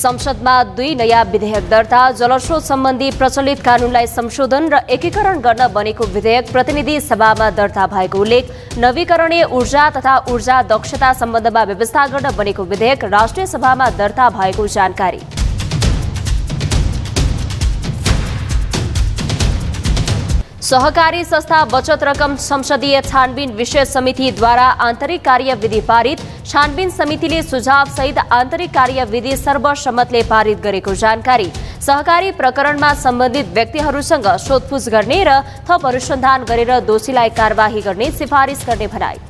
संसदमा दुई नयाँ विधेयक दर्ता जलस्रोत सम्बन्धी प्रचलित कानूनलाई संशोधन र एकीकरण गर्न बनेको विधेयक प्रतिनिधि सभामा दर्ता भएको उल्लेख नवीकरणीय ऊर्जा तथा ऊर्जा दक्षता सम्बन्धमा व्यवस्था गर्न बनेको विधेयक राष्ट्रिय सभामा दर्ता भएको जानकारी। सहकारी संस्था बचत रकम संसदीय छानबिन विशेष समितिद्वारा आन्तरिक कार्यविधि पारित। छानबिन समितिले सुझाव सहित आन्तरिक कार्यविधि सर्वसम्मतले पारित गरेको जानकारी। सहकारी प्रकरणमा सम्बन्धित व्यक्तिहरूसँग सोधपुछ गर्ने र थप अनुसन्धान गरेर दोषीलाई कार्यवाही गर्ने सिफारिस गर्ने भनाई।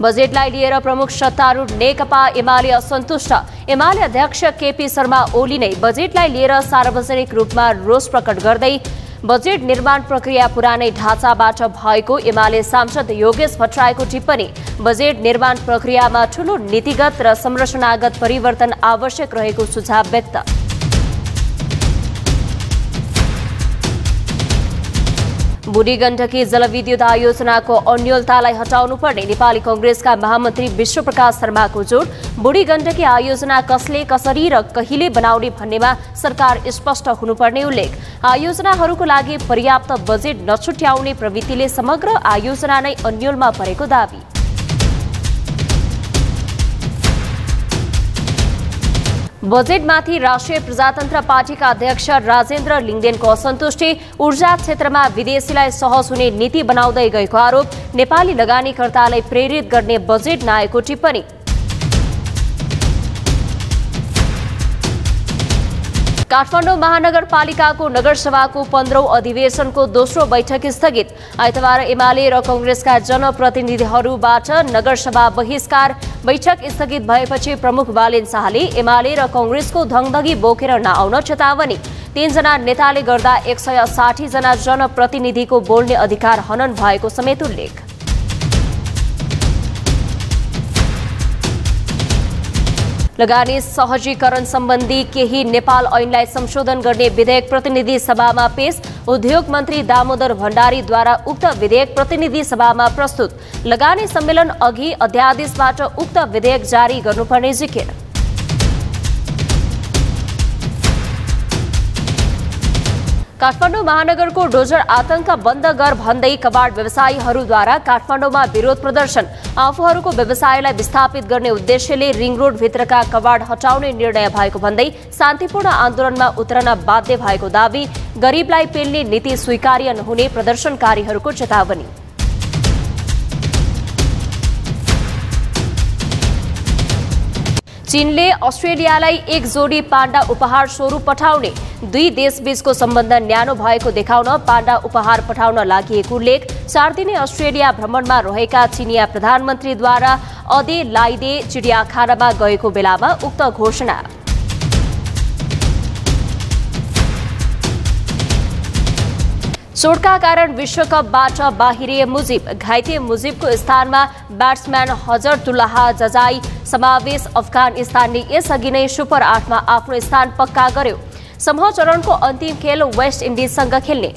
बजेटलाई लिएर प्रमुख सत्तारूढ नेकपा एमाले असन्तुष्ट। एमाले अध्यक्ष केपी शर्मा ओली नै बजेटलाई लिएर सार्वजनिक रूपमा रोष प्रकट गर्दै बजेट निर्माण प्रक्रिया पुरानै ढाँचाबाट भएको एमाले सांसद योगेश भट्टराईको टिप्पणी बजेट निर्माण प्रक्रियामा ठूलो नीतिगत र संरचनागत परिवर्तन आवश्यक रहेको सुझाव व्यक्त। बुढी गण्डकी जलविद्युत आयोजनाको अन्यलतालाई हटाउनुपर्ने नेपाली कङ्ग्रेसका महामन्त्री विश्वप्रकाश शर्माको जोड। बुढी गण्डकी आयोजना कसले कसरी र कहिले बनाउने भन्नेमा सरकार स्पष्ट हुनुपर्ने उल्लेख। आयोजनाहरूको लागि पर्याप्त बजेट नछुट्याउने प्रवृत्तिले समग्र आयोजना नै अन्यलमा परेको दावी। बजेटमाथि राष्ट्रिय प्रजातन्त्र पार्टीका अध्यक्ष राजेन्द्र लिङ्गदेनको असन्तुष्टि। ऊर्जा क्षेत्रमा विदेशीलाई सहज हुने नीति बनाउँदै गएको आरोप। नेपाली लगानीकर्तालाई प्रेरित गर्ने बजेट नआएको टिप्पणी। काठमाडौँ महानगरपालिकाको नगरसभाको पन्ध्रौं अधिवेशनको दोस्रो बैठक स्थगित। आइतबार एमाले र कङ्ग्रेसका जनप्रतिनिधिहरूबाट नगरसभा बहिष्कार बैठक स्थगित भएपछि प्रमुख बालेन शाहले एमाले र कङ्ग्रेसको धङधगी बोकेर नआउन चेतावनी। तीनजना नेताले गर्दा एक सय साठी जना जनप्रतिनिधिको बोल्ने अधिकार हनन भएको समेत उल्लेख। लगानी सहजीकरण सम्बन्धी केही नेपाल ऐनलाई संशोधन गर्ने विधेयक प्रतिनिधि सभामा पेश। उद्योग मन्त्री दामोदर भण्डारीद्वारा उक्त विधेयक प्रतिनिधि सभामा प्रस्तुत। लगानी सम्मेलन अघि अध्यादेशबाट उक्त विधेयक जारी गर्नुपर्ने जिकिर। काठमाडौँ महानगरको डोजर आतंक बंद गर भन्दै कबाड व्यवसायीहरूद्वारा में विरोध प्रदर्शन। आफूहरूको व्यवसाय विस्थापित करने उद्देश्य रिङ रोड का कबाड हटाने निर्णय भएको भन्दै शान्तिपूर्ण आन्दोलनमा उत्रन बाध्य दावी। गरीबलाई पेलने नीति स्वीकार्य नहुने प्रदर्शनकारीहरूको चेतावनी। चीनले अस्ट्रेलियालाई एक जोडी पाण्डा उपहार स्वरूप पठाउने दुई देशबीचको सम्बन्ध न्यानो भएको देखाउन पाण्डा उपहार पठाउन लागि उल्लेख। चार दिने अस्ट्रेलिया भ्रमणमा रहेका चिनिया प्रधानमन्त्रीद्वारा अदे लाइदे चिडियाखानामा गएको बेलामा उक्त घोषणा। चोटका कारण विश्वकपबाट बाहिरिए मुजिब घाइते मुजिबको स्थानमा ब्याट्सम्यान हजरतुल्लाह जजाई समावेश अफगानिस्तानले यसअघि नै सुपर आठमा आफ्नो स्थान पक्का गर्यो। समूह चरणको अन्तिम खेल वेस्ट इन्डिजसँग खेल्ने।